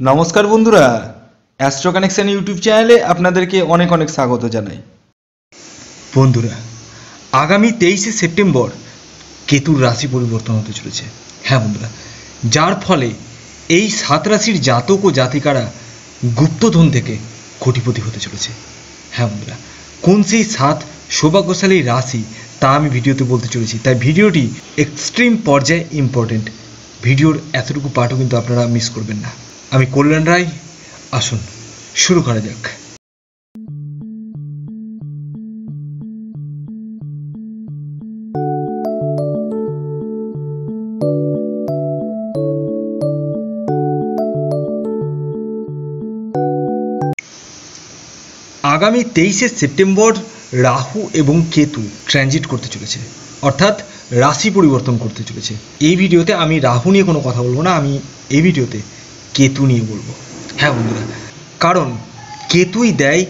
নমস্কার বন্ধুরা astro connection YouTube চ্যানেলে আপনাদেরকে অনেক অনেক স্বাগত জানাই। বন্ধুরা, আগামী তেইশে সেপ্টেম্বর কেতুর রাশি পরিবর্তন হতে চলেছে। হ্যাঁ বন্ধুরা, যার ফলে এই সাত রাশির জাতক ও জাতিকারা গুপ্তধন থেকে কোটিপতি হতে চলেছে। হ্যাঁ বন্ধুরা, কোন সেই সাত সৌভাগ্যশালী রাশি তা আমি ভিডিওতে বলতে চলেছি। তাই ভিডিওটি এক্সট্রিম পর্যায়ে ইম্পর্টেন্ট ভিডিওর এতটুকু পাঠও কিন্তু আপনারা মিস করবেন না। আমি কল্যাণ রায়, আসুন, শুরু করা যাক। আগামী তেইশে সেপ্টেম্বর রাহু এবং কেতু ট্রানজিট করতে চলেছে, অর্থাৎ রাশি পরিবর্তন করতে চলেছে। এই ভিডিওতে আমি রাহু নিয়ে কোনো কথা বলব না, আমি এই ভিডিওতে কেতু নিয়ে বলব। হ্যাঁ বন্ধুরা, কারণ কেতুই দেয়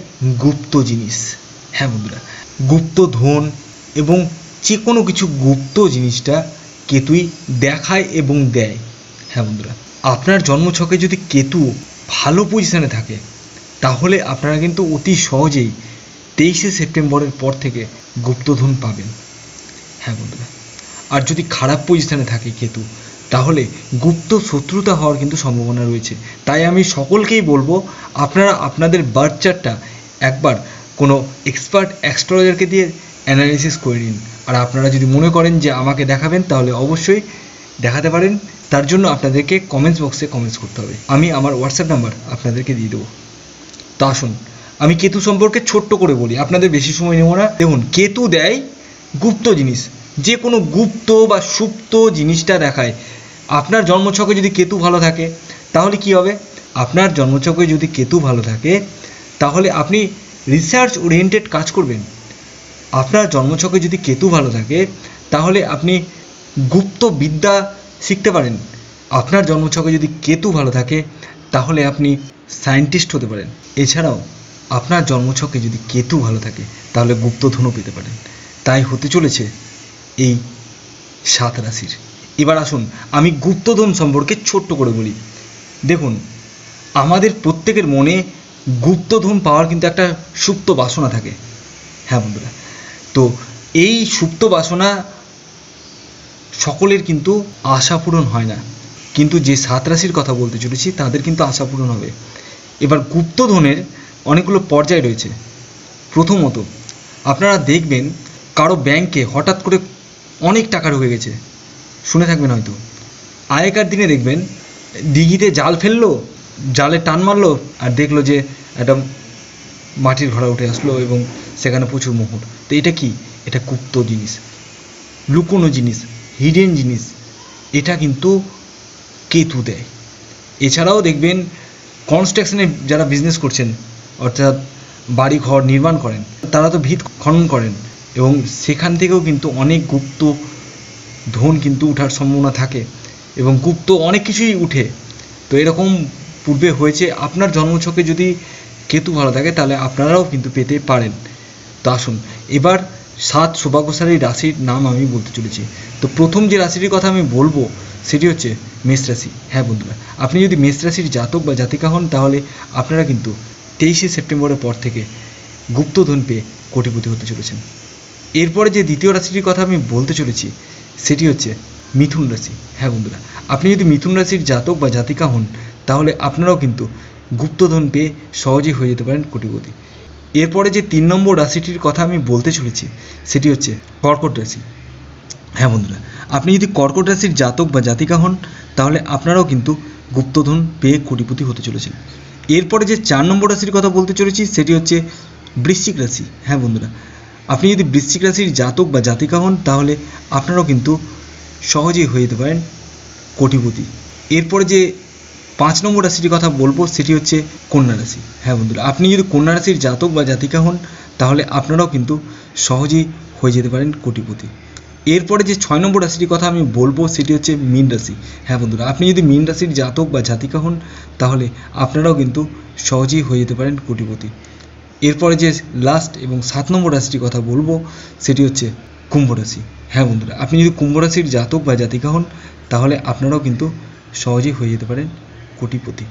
গুপ্ত জিনিস। হ্যাঁ বন্ধুরা, গুপ্ত ধন এবং যে কোনো কিছু গুপ্ত জিনিসটা কেতুই দেখায় এবং দেয়। হ্যাঁ বন্ধুরা, আপনার জন্মছকে যদি কেতু ভালো পজিশনে থাকে, তাহলে আপনারা কিন্তু অতি সহজেই তেইশে সেপ্টেম্বরের পর থেকে গুপ্তধন পাবেন। হ্যাঁ বন্ধুরা, আর যদি খারাপ পজিশনে থাকে কেতু তাহলে গুপ্ত শত্রুতা হওয়ার কিন্তু সম্ভাবনা রয়েছে। তাই আমি সকলকেই বলব, আপনারা আপনাদের বার্থ চার্টটা একবার কোনো এক্সপার্ট অ্যাস্ট্রোলজারকে দিয়ে অ্যানালিসিস করে নিন। আর আপনারা যদি মনে করেন যে আমাকে দেখাবেন, তাহলে অবশ্যই দেখাতে পারেন। তার জন্য আপনাদেরকে কমেন্টস বক্সে কমেন্টস করতে হবে। আমি আমার হোয়াটসঅ্যাপ নাম্বার আপনাদেরকে দিয়ে দেবো। তা আসুন, আমি কেতু সম্পর্কে ছোট্ট করে বলি। আপনাদের বেশি সময় নেব না। দেখুন, কেতু দেয় গুপ্ত জিনিস। যে কোনো গুপ্ত বা সুপ্ত জিনিসটা দেখায়। আপনার জন্মছকে যদি কেতু ভালো থাকে, তাহলে কি হবে? আপনার জন্মছকে যদি কেতু ভালো থাকে, তাহলে আপনি রিসার্চ ওরিয়েন্টেড কাজ করবেন। আপনার জন্মছকে যদি কেতু ভালো থাকে, তাহলে আপনি গুপ্ত বিদ্যা শিখতে পারেন। আপনার জন্মছকে যদি কেতু ভালো থাকে, তাহলে আপনি সায়েন্টিস্ট হতে পারেন। এছাড়াও, আপনার জন্মছকে যদি কেতু ভালো থাকে, তাহলে গুপ্তধনও পেতে পারেন। তাই হতে চলেছে এই সাত রাশির। এবার আসুন, আমি গুপ্তধন সম্পর্কে ছোট্ট করে বলি। দেখুন, আমাদের প্রত্যেকের মনে গুপ্তধন পাওয়ার কিন্তু একটা সুপ্ত বাসনা থাকে। হ্যাঁ বন্ধুরা, তো এই সুপ্ত বাসনা সকলের কিন্তু আশা পূরণ হয় না। কিন্তু যে সাত রাশির কথা বলতে চলেছি, তাদের কিন্তু আশা পূরণ হবে। এবার গুপ্তধনের অনেকগুলো পর্যায় রয়েছে। প্রথমত, আপনারা দেখবেন কারও ব্যাংকে হঠাৎ করে অনেক টাকা ঢুকে গেছে। শুনে থাকবেন হয়তো। আগেকার দিনে দেখবেন দিঘিতে জাল ফেলল, জালে টান মারলো, আর দেখল যে একটা মাটির ঘোড়া উঠে আসলো এবং সেখানে প্রচুর মোহর। তো এটা কি? এটা গুপ্ত জিনিস, লুকোনো জিনিস হিডেন জিনিস। এটা কিন্তু কেতু দেয়। এছাড়াও দেখবেন কনস্ট্রাকশনে যারা বিজনেস করছেন, অর্থাৎ বাড়ি ঘর নির্মাণ করেন, তারা তো ভিত খনন করেন এবং সেখান থেকেও কিন্তু অনেক গুপ্ত ধন কিন্তু উঠার সম্ভাবনা থাকে এবং গুপ্ত অনেক কিছুই উঠে। তো এরকম পূর্বে হয়েছে, আপনার জন্মছকে যদি কেতু ভালো থাকে, তাহলে আপনারাও কিন্তু পেতে পারেন। তো আসুন, এবার সাত সৌভাগ্যশালী রাশির নাম আমি বলতে চলেছি। তো প্রথম যে রাশিটির কথা আমি বলব, সেটি হচ্ছে মেষ রাশি। হ্যাঁ বন্ধুরা, আপনি যদি মেষ রাশির জাতক বা জাতিকা হন, তাহলে আপনারা কিন্তু তেইশে সেপ্টেম্বরের পর থেকে গুপ্তধন পেয়ে কোটিপতি হতে চলেছেন। এরপরে যে দ্বিতীয় রাশিটির কথা আমি বলতে চলেছি সেটি হচ্ছে মিথুন রাশি। হ্যাঁ বন্ধুরা, আপনি যদি মিথুন রাশির জাতক বা জাতিকা হন, তাহলে আপনারাও কিন্তু গুপ্তধন পেয়ে সহজেই হয়ে যেতে পারেন কোটিপতি। এরপরে যে তিন নম্বর রাশিটির কথা আমি বলতে চলেছি, সেটি হচ্ছে কর্কট রাশি। হ্যাঁ বন্ধুরা, আপনি যদি কর্কট রাশির জাতক বা জাতিকা হন, তাহলে আপনারাও কিন্তু গুপ্তধন পেয়ে কোটিপতি হতে চলেছেন। এরপরে যে চার নম্বর রাশির কথা বলতে চলেছি, সেটি হচ্ছে বৃশ্চিক রাশি। হ্যাঁ বন্ধুরা আপনি যদি বৃশ্চিক রাশির জাতক বা জাতিকা হন, তাহলে আপনারাও কিন্তু সহজেই হয়ে যেতে পারেন কোটিপতি। এরপরে যে পাঁচ নম্বর রাশিটির কথা বলব, সেটি হচ্ছে কন্যা রাশি। হ্যাঁ বন্ধুরা, আপনি যদি কন্যা রাশির জাতক বা জাতিকা হন, তাহলে আপনারাও কিন্তু সহজেই হয়ে যেতে পারেন কোটিপতি। এরপরে যে ছয় নম্বর রাশিটির কথা আমি বলব, সেটি হচ্ছে মীন রাশি। হ্যাঁ বন্ধুরা, আপনি যদি মীন রাশির জাতক বা জাতিকা হন, তাহলে আপনারাও কিন্তু সহজেই হয়ে যেতে পারেন কোটিপতি। এরপরে যে লাস্ট এবং সাত নম্বর রাশিটির কথা বলব, সেটি হচ্ছে কুম্ভ রাশি। হ্যাঁ বন্ধুরা, আপনি যদি কুম্ভ রাশির জাতক বা জাতিকা হন, তাহলে আপনারাও কিন্তু সহজেই হয়ে যেতে পারেন কোটিপতি।